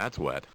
That's wet.